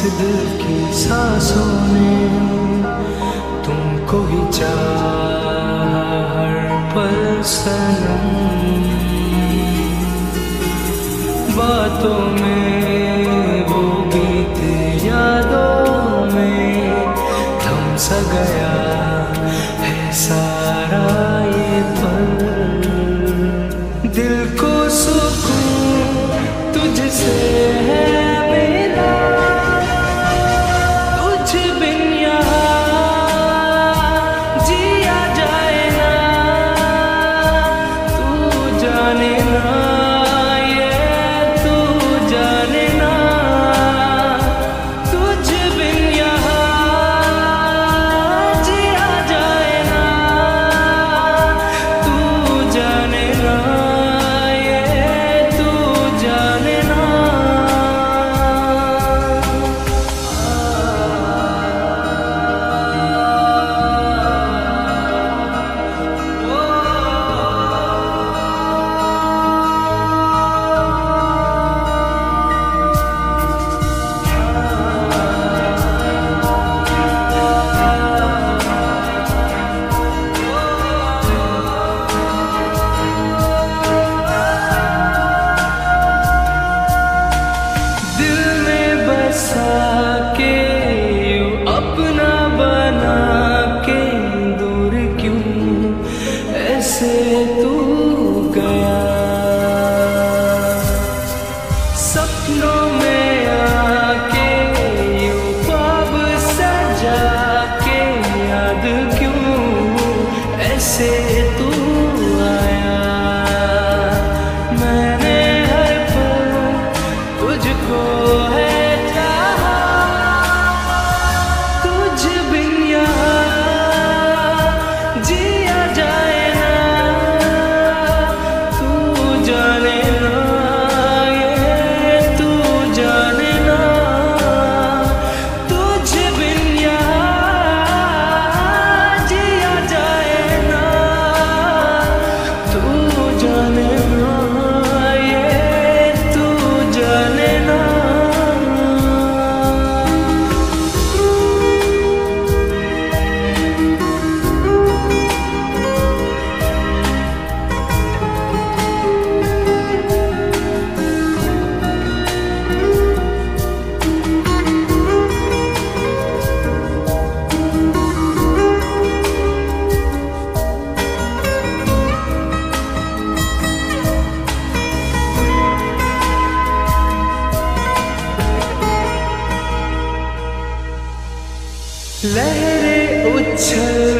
दिल की सांसों ने तुमको ही चाह हर पल सनम। बातों में, वो बीते यादों में, थम स गया है सारा ये पल। दिल को सुकून तुझसे है ser tu. लहरे उछल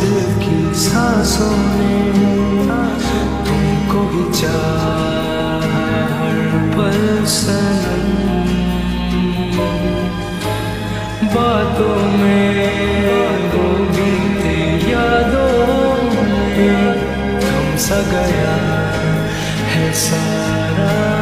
दिल की सांसों ने तुमको भी चार पल सनम। बातों में वो बीते यादों में थम सा गया है सारा।